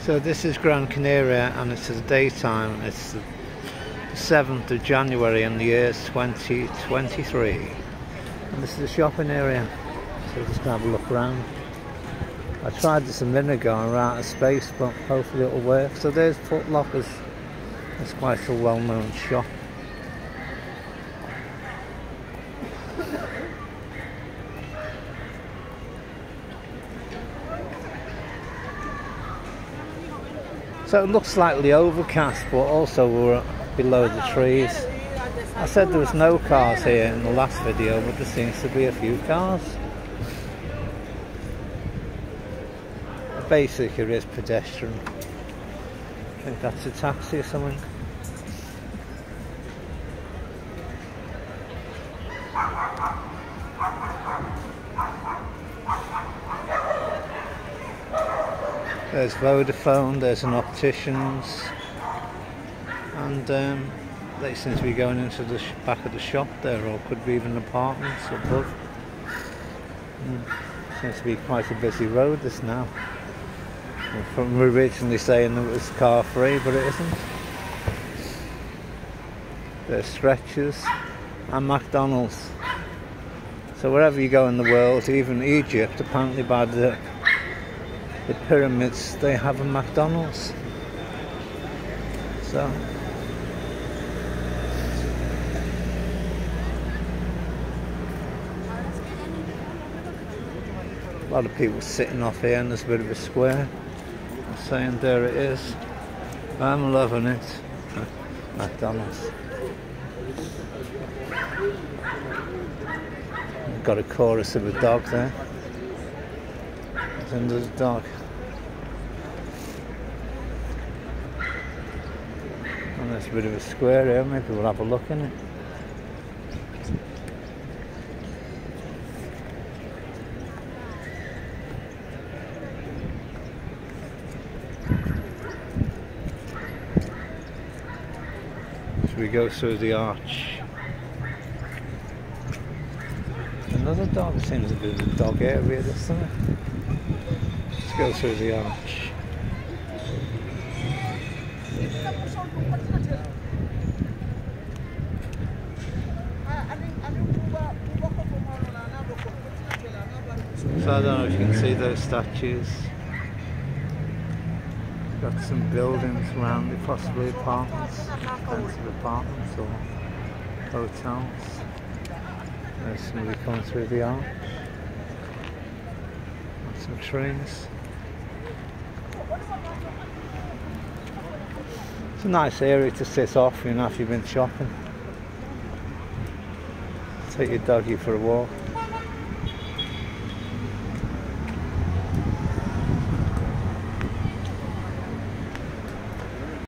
So this is Gran Canaria and it's the daytime. It's the 7th of January in the year 2023. And this is the shopping area. So just have a look around. I tried this a minute ago and ran out of space but hopefully it'll work. So there's Foot Lockers. It's quite a well-known shop. So it looks slightly overcast, but also we're below the trees. I said there was no cars here in the last video, but there seems to be a few cars. Basically it is pedestrian. I think that's a taxi or something. There's Vodafone, there's an optician's, and um, they seem to be going into the back of the shop there, or could be even apartments above. Mm. Seems to be quite a busy road this now. From originally saying it was car free, but it isn't. There's Skechers and McDonald's. So wherever you go in the world, even Egypt, apparently by the the pyramids they have a McDonald's. So. A lot of people sitting off here and there's a bit of a square. I'm saying there it is. I'm loving it. McDonald's. Got a chorus of a dog there it's under the dark. Oh, and there's a bit of a square here, maybe we'll have a look in it. We go through the arch? Another dog seems a bit of a dog area this time. Let's go through the arch. So I don't know if you can see those statues. Got some buildings around it, possibly apartments, expensive apartments or hotels. There's somebody coming through the arch. Some trains. It's a nice area to sit off, you know, if you've been shopping. Take your doggy for a walk.